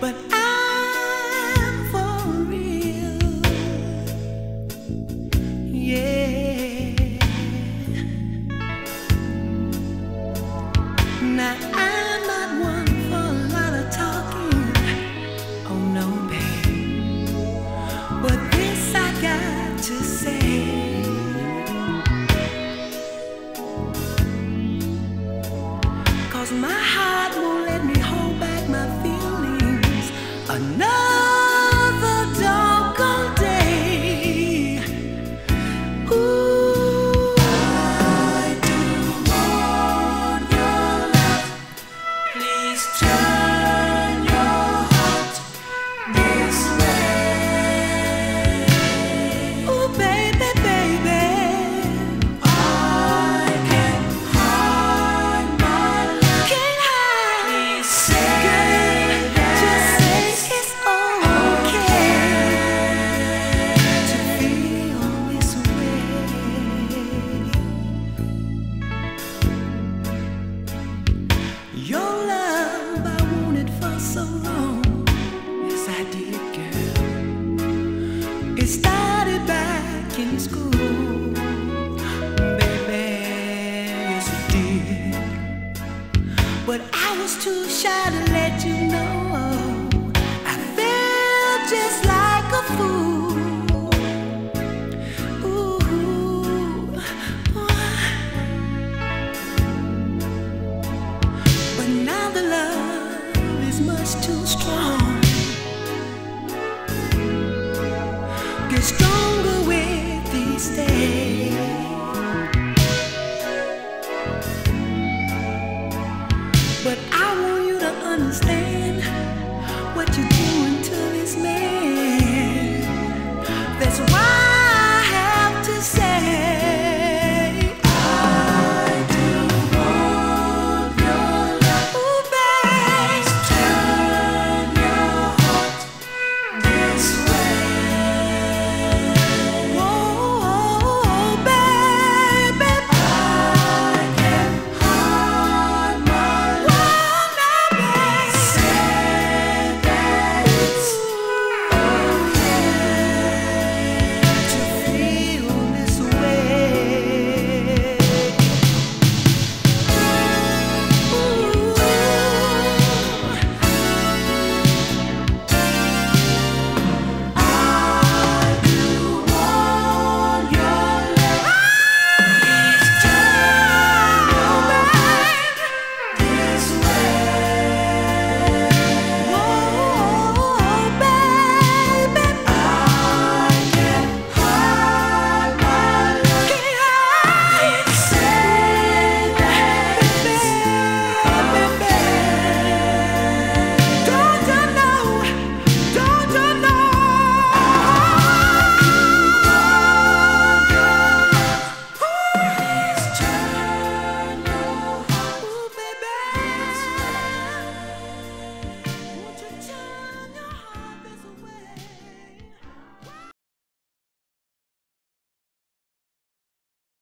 but I no! started back in school, baby, yes did. But I was too shy to let you know. get stronger with each day. But I want you to understand.